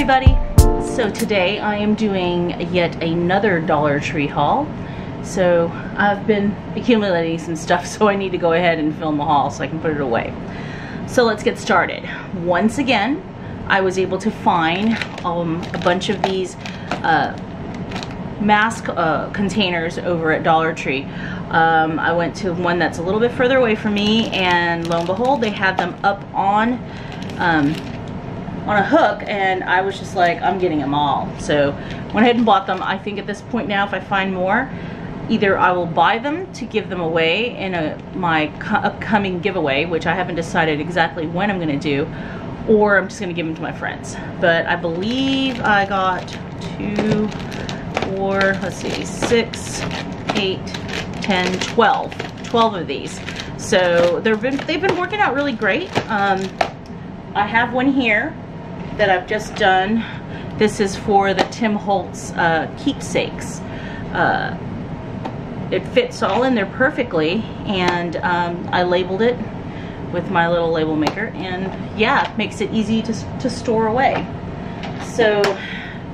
everybody. So today I am doing yet another Dollar Tree haul. So I've been accumulating some stuff so I need to go ahead and film the haul so I can put it away. So let's get started. Once again, I was able to find um, a bunch of these uh, mask uh, containers over at Dollar Tree. Um, I went to one that's a little bit further away from me and lo and behold they had them up on um, on a hook and I was just like I'm getting them all. So went ahead and bought them. I think at this point now if I find more either I will buy them to give them away in a my upcoming giveaway which I haven't decided exactly when I'm gonna do or I'm just gonna give them to my friends. But I believe I got two four let's see six eight 10 12 12 of these. So they've been they've been working out really great. Um, I have one here that I've just done. This is for the Tim Holtz uh, keepsakes. Uh, it fits all in there perfectly and um, I labeled it with my little label maker and yeah, makes it easy to, to store away. So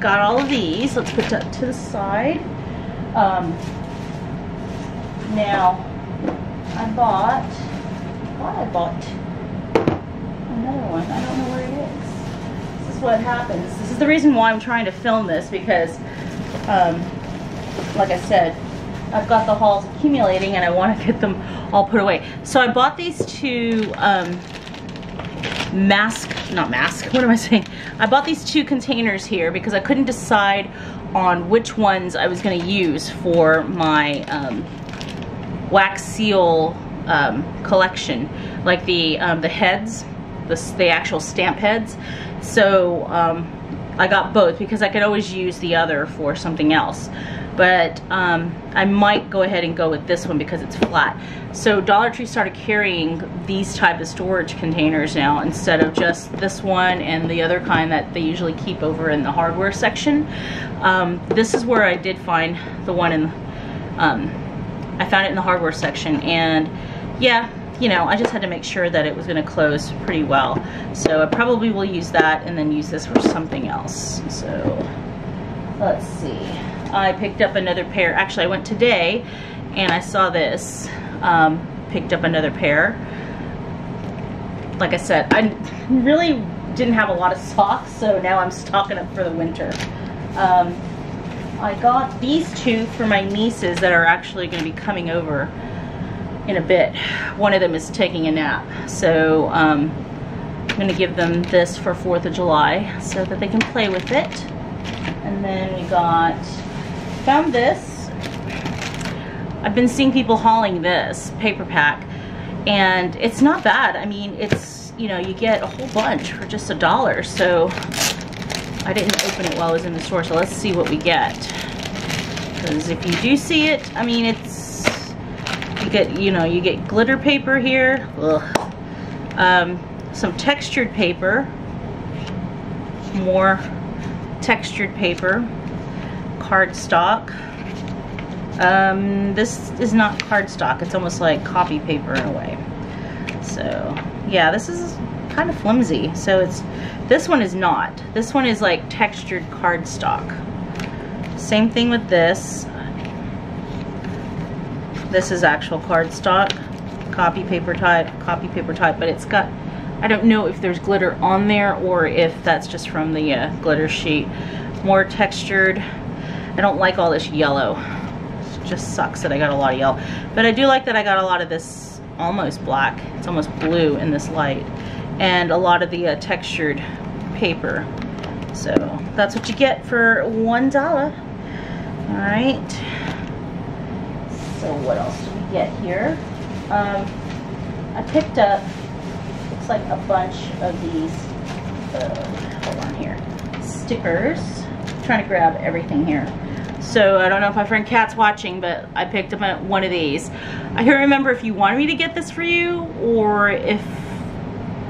got all of these. Let's put that to the side. Um, now, I bought, I bought another one. I don't know where it is what happens. This is the reason why I'm trying to film this because, um, like I said, I've got the hauls accumulating and I want to get them all put away. So I bought these two um, mask, not mask, what am I saying? I bought these two containers here because I couldn't decide on which ones I was going to use for my um, wax seal um, collection. Like the, um, the heads, the, the actual stamp heads. So um, I got both because I could always use the other for something else. But um, I might go ahead and go with this one because it's flat. So Dollar Tree started carrying these type of storage containers now instead of just this one and the other kind that they usually keep over in the hardware section. Um, this is where I did find the one in, um, I found it in the hardware section and yeah, you know, I just had to make sure that it was gonna close pretty well. So I probably will use that and then use this for something else. So let's see. I picked up another pair. Actually, I went today and I saw this. Um, picked up another pair. Like I said, I really didn't have a lot of socks, so now I'm stocking up for the winter. Um, I got these two for my nieces that are actually going to be coming over in a bit. One of them is taking a nap. So um, I'm gonna give them this for 4th of July so that they can play with it. And then we got, found this. I've been seeing people hauling this paper pack and it's not bad. I mean, it's, you know, you get a whole bunch for just a dollar. So I didn't open it while I was in the store. So let's see what we get. Because if you do see it, I mean, it's you get, you know, you get glitter paper here. Um, some textured paper. More textured paper. Cardstock. Um, this is not cardstock. It's almost like copy paper in a way. So, yeah, this is kind of flimsy. So it's, this one is not. This one is like textured cardstock. Same thing with this. This is actual cardstock, copy paper type, copy paper type, but it's got, I don't know if there's glitter on there or if that's just from the uh, glitter sheet. More textured. I don't like all this yellow. It just sucks that I got a lot of yellow. But I do like that I got a lot of this almost black. It's almost blue in this light. And a lot of the uh, textured paper. So that's what you get for one dollar. All right. So what else do we get here? Um, I picked up, looks like a bunch of these, uh, hold on here, stickers. I'm trying to grab everything here. So I don't know if my friend Kat's watching, but I picked up one of these. I can't remember if you wanted me to get this for you or if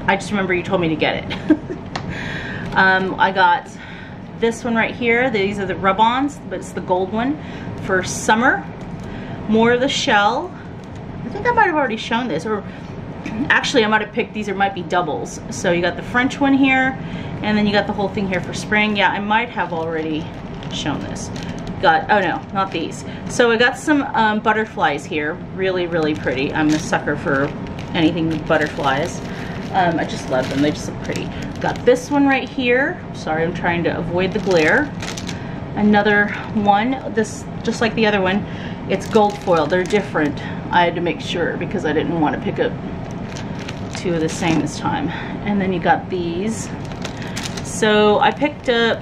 I just remember you told me to get it. um, I got this one right here. These are the rub-ons, but it's the gold one for summer more of the shell. I think I might have already shown this, or actually I might have picked these or might be doubles. So you got the French one here and then you got the whole thing here for spring. Yeah, I might have already shown this. Got, oh no, not these. So I got some um, butterflies here. Really, really pretty. I'm a sucker for anything with butterflies. Um, I just love them. They just look pretty. Got this one right here. Sorry, I'm trying to avoid the glare. Another one, this just like the other one, it's gold foil. They're different. I had to make sure because I didn't want to pick up two of the same this time. And then you got these. So I picked up,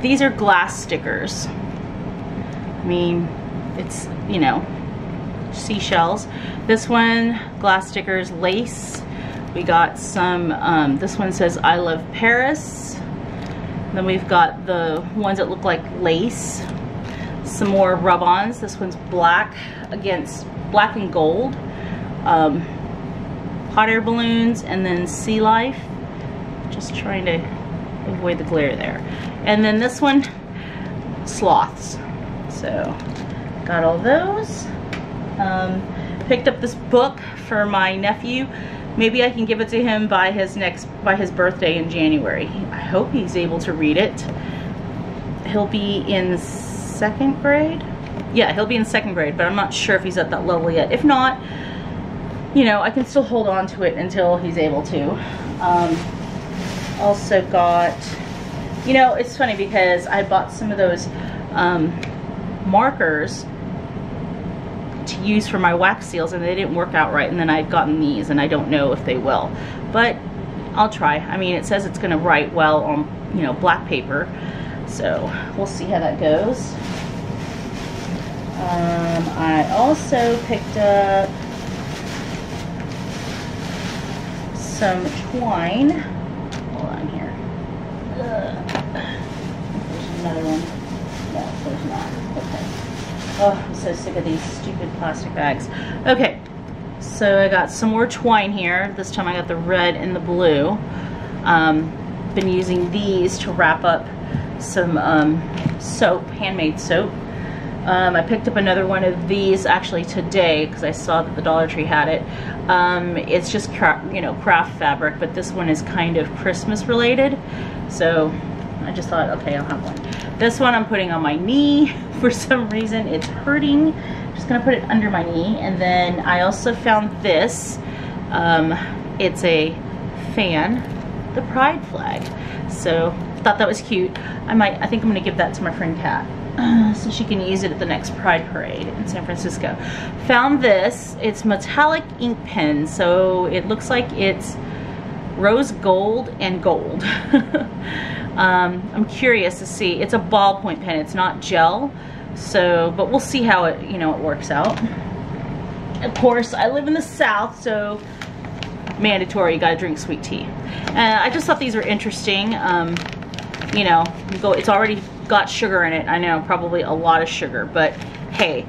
these are glass stickers. I mean, it's, you know, seashells. This one, glass stickers, lace. We got some, um, this one says I love Paris. Then we've got the ones that look like lace. Some more rub-ons. This one's black against black and gold. Um, hot air balloons and then sea life. Just trying to avoid the glare there. And then this one, sloths. So got all those. Um, picked up this book for my nephew. Maybe I can give it to him by his next by his birthday in January. I hope he's able to read it. He'll be in second grade. Yeah, he'll be in second grade, but I'm not sure if he's at that level yet. If not, you know, I can still hold on to it until he's able to. Um, also got, you know, it's funny because I bought some of those um, markers to use for my wax seals and they didn't work out right and then I've gotten these and I don't know if they will. But I'll try. I mean it says it's gonna write well on you know black paper so we'll see how that goes. Um, I also picked up some twine. Hold on here. Ugh. there's another one. No there's not. Okay Oh, I'm so sick of these stupid plastic bags. Okay, so I got some more twine here. This time I got the red and the blue. Um, been using these to wrap up some um, soap, handmade soap. Um, I picked up another one of these actually today because I saw that the Dollar Tree had it. Um, it's just you know craft fabric, but this one is kind of Christmas related. So I just thought, okay, I'll have one. This one I'm putting on my knee for some reason. It's hurting. I'm just gonna put it under my knee. And then I also found this. Um, it's a fan, the pride flag. So thought that was cute. I might, I think I'm gonna give that to my friend Kat. So she can use it at the next Pride Parade in San Francisco. Found this, it's metallic ink pen, so it looks like it's rose gold and gold. um, I'm curious to see. It's a ballpoint pen. It's not gel. So, but we'll see how it, you know, it works out. Of course, I live in the South, so mandatory, you gotta drink sweet tea. And I just thought these were interesting. Um, you know, go, it's already got sugar in it. I know, probably a lot of sugar, but hey,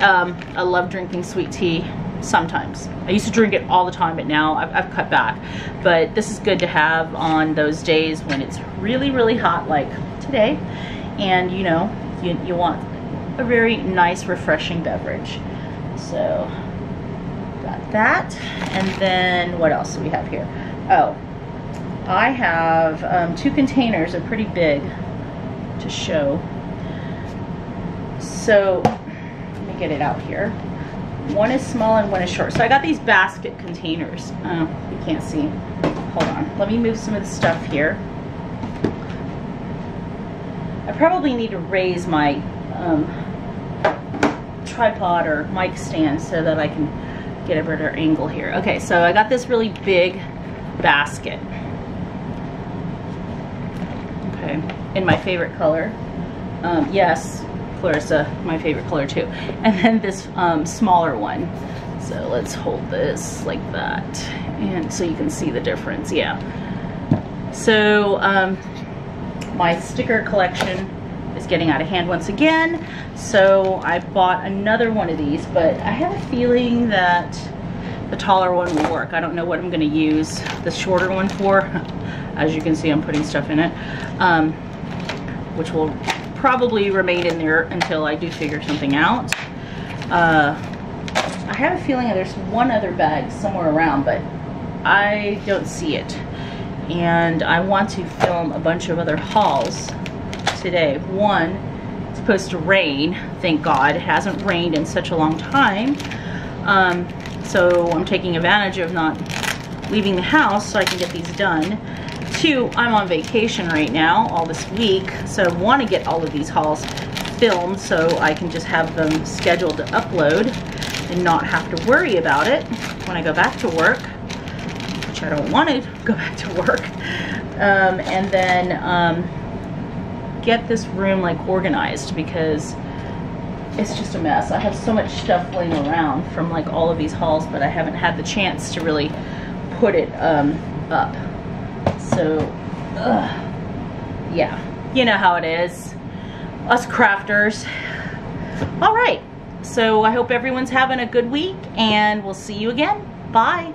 um, I love drinking sweet tea sometimes. I used to drink it all the time, but now I've, I've, cut back. But this is good to have on those days when it's really, really hot like today. And you know, you, you want a very nice, refreshing beverage. So, got that. And then what else do we have here? Oh, I have um, two containers, They're pretty big to show. So, let me get it out here. One is small and one is short. So I got these basket containers. Oh, you can't see. Hold on. Let me move some of the stuff here. I probably need to raise my um, tripod or mic stand so that I can get a better angle here. Okay, so I got this really big basket. Okay, in my favorite color. Um, yes, Clarissa, my favorite color too. And then this um, smaller one. So let's hold this like that. And so you can see the difference, yeah. So um, my sticker collection is getting out of hand once again. So I bought another one of these, but I have a feeling that the taller one will work. I don't know what I'm gonna use the shorter one for. As you can see, I'm putting stuff in it, um, which will probably remain in there until I do figure something out. Uh, I have a feeling there's one other bag somewhere around, but I don't see it. And I want to film a bunch of other hauls today. One, it's supposed to rain, thank God. It hasn't rained in such a long time. Um, so I'm taking advantage of not leaving the house so I can get these done. Two, I'm on vacation right now, all this week, so I want to get all of these hauls filmed so I can just have them scheduled to upload and not have to worry about it when I go back to work, which I don't want to go back to work. Um, and then um, get this room like organized because it's just a mess. I have so much stuff laying around from like all of these hauls, but I haven't had the chance to really put it um, up. So, ugh. yeah, you know how it is. Us crafters. All right, so I hope everyone's having a good week and we'll see you again. Bye.